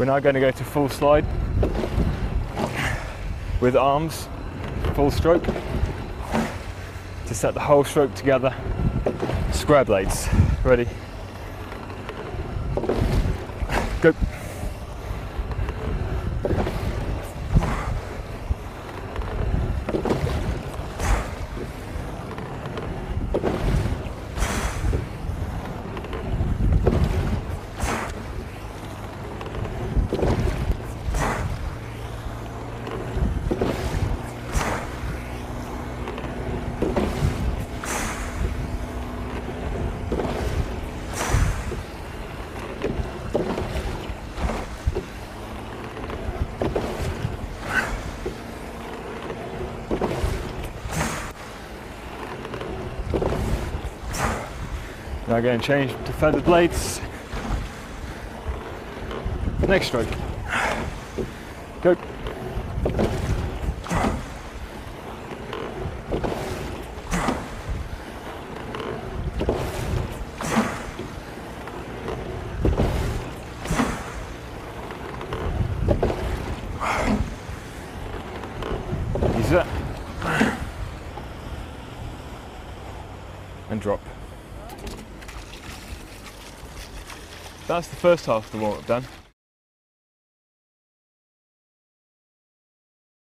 We're now going to go to full slide with arms, full stroke to set the whole stroke together. Square blades. Ready? Go. Now to change to feather blades. Next stroke. Go. Easy that. And drop. That's the first half of the warm-up done.